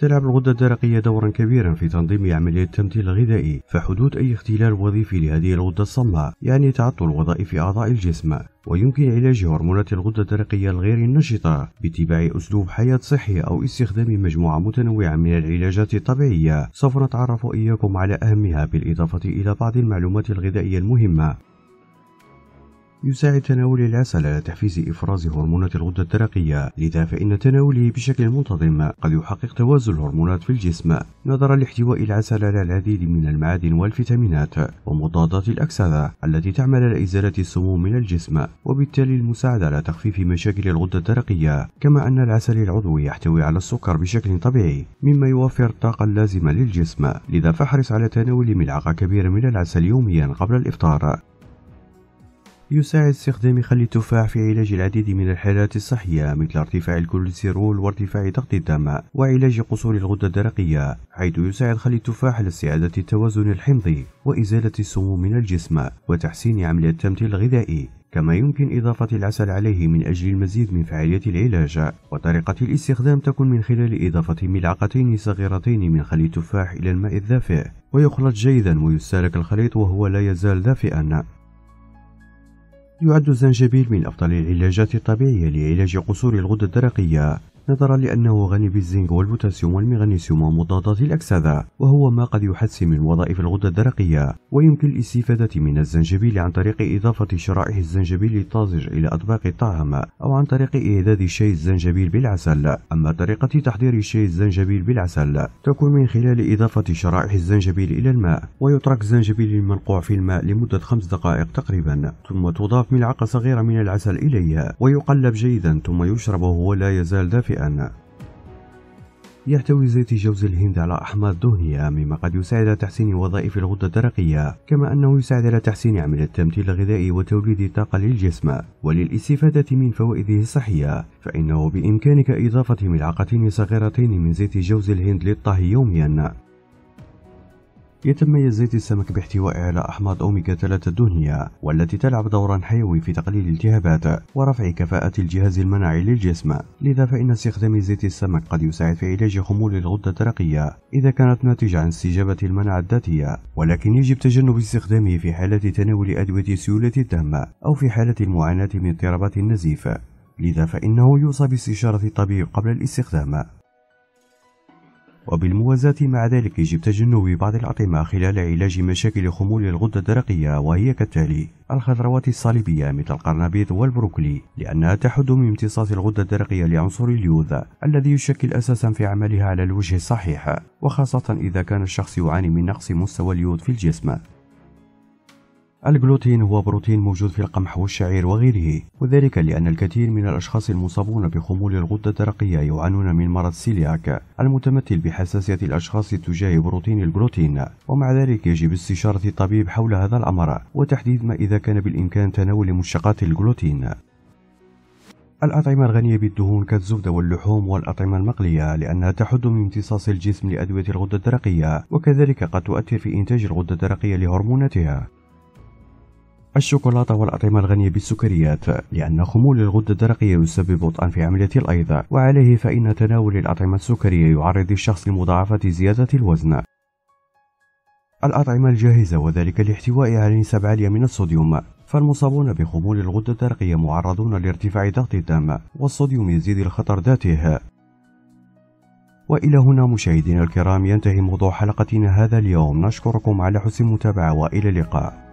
تلعب الغدة الدرقية دورا كبيرا في تنظيم عملية التمثيل الغذائي فحدوث أي اختلال وظيفي لهذه الغدة الصماء يعني تعطل وظائف أعضاء الجسم. ويمكن علاج هرمونات الغدة الدرقية الغير النشطة باتباع أسلوب حياة صحي أو استخدام مجموعة متنوعة من العلاجات الطبيعية. سوف نتعرف إياكم على أهمها بالإضافة إلى بعض المعلومات الغذائية المهمة. يساعد تناول العسل على تحفيز إفراز هرمونات الغدة الدرقية. لذا فإن تناوله بشكل منتظم قد يحقق توازن الهرمونات في الجسم نظرا لاحتواء العسل على العديد من المعادن والفيتامينات ومضادات الأكسدة التي تعمل على إزالة السموم من الجسم وبالتالي المساعدة على تخفيف مشاكل الغدة الدرقية. كما أن العسل العضوي يحتوي على السكر بشكل طبيعي مما يوفر الطاقة اللازمة للجسم. لذا فاحرص على تناول ملعقة كبيرة من العسل يوميا قبل الإفطار. يساعد استخدام خل التفاح في علاج العديد من الحالات الصحية مثل ارتفاع الكوليسترول وارتفاع ضغط الدم وعلاج قصور الغدة الدرقية حيث يساعد خل التفاح على استعادة التوازن الحمضي وإزالة السموم من الجسم وتحسين عملية التمثيل الغذائي. كما يمكن إضافة العسل عليه من أجل المزيد من فعالية العلاج. وطريقة الاستخدام تكون من خلال إضافة ملعقتين صغيرتين من خل التفاح إلى الماء الدافئ ويخلط جيدا ويستهلك الخليط وهو لا يزال دافئا. يعد الزنجبيل من أفضل العلاجات الطبيعية لعلاج قصور الغدة الدرقية. نظرا لأنه غني بالزنك والبوتاسيوم والمغنيسيوم ومضادات الأكسدة وهو ما قد يحسن من وظائف الغدة الدرقية. ويمكن الاستفادة من الزنجبيل عن طريق إضافة شرائح الزنجبيل الطازج إلى أطباق الطعام أو عن طريق إعداد شاي الزنجبيل بالعسل. أما طريقة تحضير شاي الزنجبيل بالعسل تكون من خلال إضافة شرائح الزنجبيل إلى الماء ويترك الزنجبيل المنقوع في الماء لمدة خمس دقائق تقريبا ثم تضاف ملعقة صغيرة من العسل إليه ويقلب جيدا ثم يشرب وهو لا يزال دافئا. دافئا يحتوي زيت جوز الهند على أحماض دهنية مما قد يساعد على تحسين وظائف الغدة الدرقية كما أنه يساعد على تحسين عملية التمثيل الغذائي وتوليد الطاقة للجسم. وللاستفادة من فوائده الصحية فإنه بإمكانك إضافة ملعقتين صغيرتين من زيت جوز الهند للطهي يوميا. يتميز زيت السمك باحتوائه على أحماض أوميغا 3 الدهنية والتي تلعب دورا حيوي في تقليل الالتهابات ورفع كفاءة الجهاز المناعي للجسم. لذا فإن استخدام زيت السمك قد يساعد في علاج خمول الغدة الدرقية إذا كانت ناتجة عن استجابة المناعة الذاتية. ولكن يجب تجنب استخدامه في حالة تناول أدوية سيولة الدم أو في حالة المعاناة من اضطرابات النزيف. لذا فإنه يوصى باستشارة الطبيب قبل الاستخدام. وبالموازاة مع ذلك يجب تجنب بعض الأطعمة خلال علاج مشاكل خمول الغدة الدرقية وهي كالتالي الخضروات الصليبية مثل القرنبيط والبروكلي لأنها تحد من امتصاص الغدة الدرقية لعنصر اليود الذي يشكل أساسا في عملها على الوجه الصحيح وخاصة إذا كان الشخص يعاني من نقص مستوى اليود في الجسم. الجلوتين هو بروتين موجود في القمح والشعير وغيره وذلك لأن الكثير من الأشخاص المصابون بخمول الغدة الدرقية يعانون من مرض السيلياك المتمثل بحساسية الأشخاص تجاه بروتين الجلوتين ومع ذلك يجب استشارة الطبيب حول هذا الأمر وتحديد ما إذا كان بالإمكان تناول مشتقات الجلوتين. الأطعمة الغنية بالدهون كالزبدة واللحوم والأطعمة المقلية لأنها تحد من امتصاص الجسم لأدوية الغدة الدرقية وكذلك قد تؤثر في إنتاج الغدة الدرقية لهرموناتها. الشوكولاتة والأطعمة الغنية بالسكريات لأن خمول الغدة الدرقية يسبب بطئا في عملية الأيض وعليه فإن تناول الأطعمة السكرية يعرض الشخص لمضاعفة زيادة الوزن. الأطعمة الجاهزة وذلك لاحتوائها على نسب عالية من الصوديوم. فالمصابون بخمول الغدة الدرقية معرضون لارتفاع ضغط الدم والصوديوم يزيد الخطر ذاته. وإلى هنا مشاهدينا الكرام ينتهي موضوع حلقتنا هذا اليوم. نشكركم على حسن المتابعة وإلى اللقاء.